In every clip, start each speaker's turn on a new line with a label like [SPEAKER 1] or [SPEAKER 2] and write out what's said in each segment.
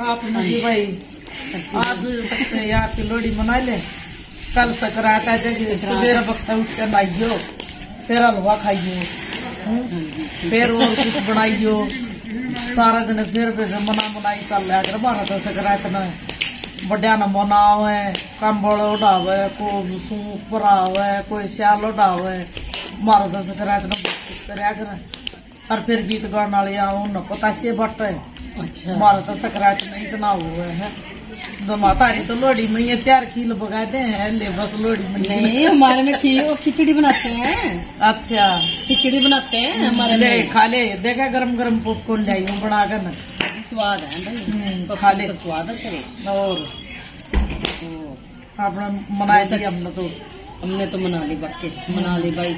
[SPEAKER 1] आप नहीं भाई। आप आपकी लोड़ी मना ले। कल सकरात आ जाएगी सवेरा वक्त उठ कर नाइयो फिर हलवा खाइयो हम्म, फिर और कुछ बनाइयो। सारा दिन फिर मना मनाई कर लिया कर बारह तो सकरात में मनावे कंबल उड़ावे को सूप भरावे कोई सियाल उड़ावे। मारो तो कर। और फिर गीत गाने वाले आओ पता से बटे।
[SPEAKER 2] अच्छा।
[SPEAKER 1] हमारा तो सकरात नहीं इतना हुआ है। तो मातारी तो लोहड़ी में ये चार खील बगाते हैं ले बस लोहड़ी में
[SPEAKER 2] नहीं हमारे में खिचड़ी बनाते हैं।
[SPEAKER 1] अच्छा।
[SPEAKER 2] खिचड़ी बनाते हैं हमारे
[SPEAKER 1] ले
[SPEAKER 2] में।
[SPEAKER 1] खा ले देखा गरम गरम पॉपकॉर्न ले आई हूँ बना कर न।
[SPEAKER 2] स्वाद है
[SPEAKER 1] हम्म, खा ले
[SPEAKER 2] तो स्वाद है
[SPEAKER 1] और
[SPEAKER 2] तो
[SPEAKER 1] अपना मनाए दी हमने तो।
[SPEAKER 2] हमने तो मना ली बाकी मना ली भाई।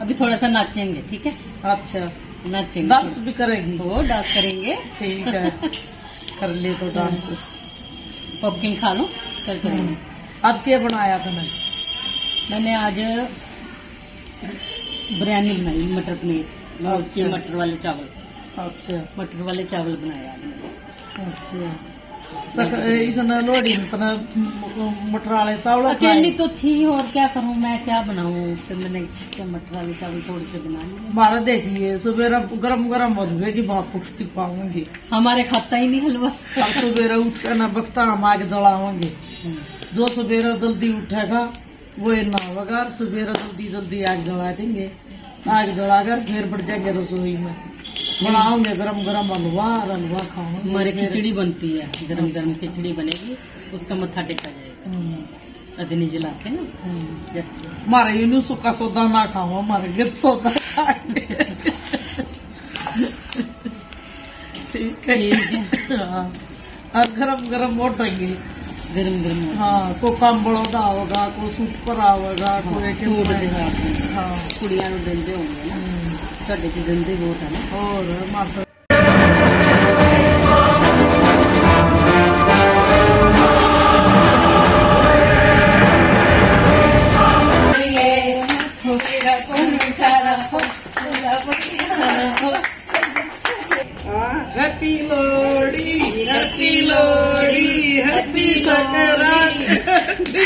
[SPEAKER 2] अभी थोड़ा सा नाचेंगे ठीक है?
[SPEAKER 1] अच्छा।
[SPEAKER 2] नाचेंगे
[SPEAKER 1] डांस भी करेगी।
[SPEAKER 2] वो डांस करेंगे।
[SPEAKER 1] ठीक है। कर ले तो डांस
[SPEAKER 2] पॉपकिन खा लो? कर करेंगे।
[SPEAKER 1] आज क्या बनाया तुमने
[SPEAKER 2] मैंने? आज बिरयानी बनाई मटर पनीर और
[SPEAKER 1] अच्छा।
[SPEAKER 2] मटर वाले चावल।
[SPEAKER 1] अच्छा।
[SPEAKER 2] मटर वाले चावल बनाया
[SPEAKER 1] अच्छा। इसने लोहड़ी में तना मटर वाले चावल
[SPEAKER 2] अकेली तो थी और क्या करूँ मैं क्या बनाऊँ फिर मैंने मटर वाले चावल थोड़े से बना लिए
[SPEAKER 1] हमारा देखिए सवेरा गरम गरम बहुत पुष्टि पाऊँगी
[SPEAKER 2] हमारे खाता ही नहीं हलवा
[SPEAKER 1] अब सवेरे उठ कर ना बख्ता हम आग जलाओगे जो सवेरे जल्दी उठेगा वो ना होगा और जल्दी जल्दी आग जला देंगे आग जलाकर फिर बढ़ जाएँगे रसोई में बनाओगे गरम गरम हलवा अलवा खाओ
[SPEAKER 2] हमारी खिचड़ी बनती है गरम गरम खिचड़ी बनेगी उसका मत्था टेका जाएगा।
[SPEAKER 1] हम्म।
[SPEAKER 2] अदनी जला के ना।
[SPEAKER 1] हम्म। हमारे इनू सूखा सौदा ना खाओ हमारे गिद सौदा हाँ। गरम गरम मोटेंगे।
[SPEAKER 2] गरम गरम
[SPEAKER 1] हाँ को काम बड़ौदा होगा को सूट पर
[SPEAKER 2] आवेगा
[SPEAKER 1] हाँ,
[SPEAKER 2] कोई
[SPEAKER 1] हाँ।
[SPEAKER 2] कुड़िया होंगे ना। हम्म। ਨਾ
[SPEAKER 1] हम्म,
[SPEAKER 2] ਤੁਹਾਡੇ ਚ ਦਿੰਦੇ ਬਹੁਤ ਹੈ ਨਾ
[SPEAKER 1] और माता happy Lohri happy Lohri happy Sankranti